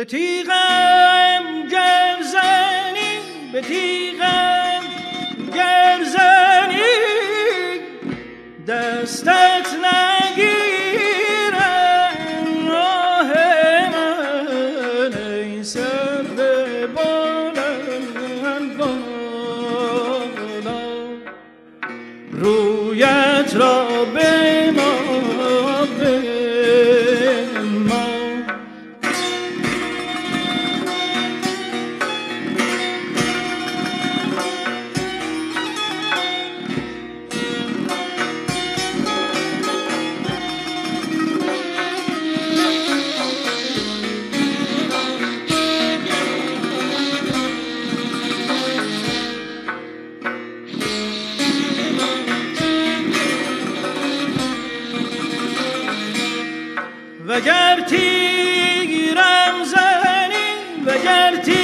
به تیغم گرزنی به تیغم گرزنی. دستت نگیرم آه من ای سر بلند بالا رویت را به ما وگر تیرم زنی وگر تیرم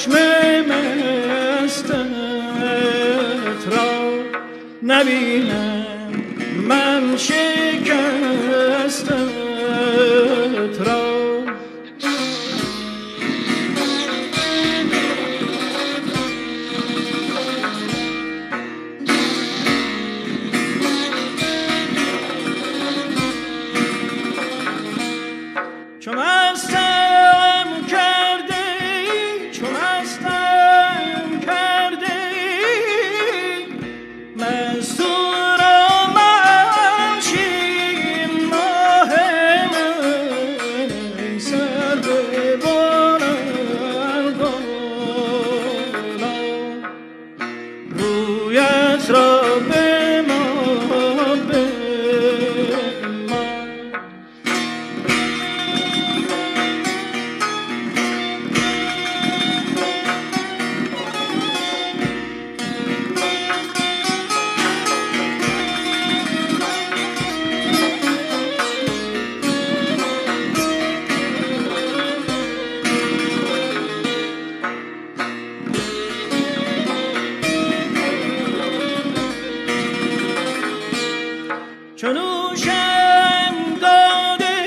چشم مستت را نبینم. من شکستت را. چون رویت چنوشم داده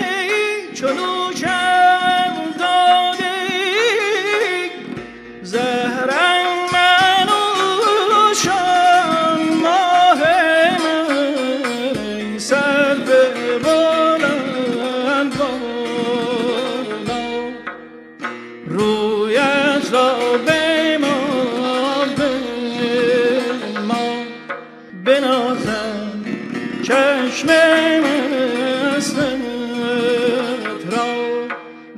چنوشم داده زهرم منوشان ماه من سر به بلند بالا. رویت را به چشم مستت را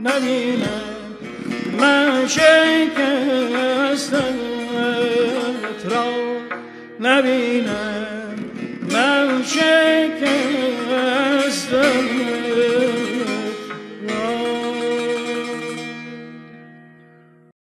نبینم من شکستت را نبینم.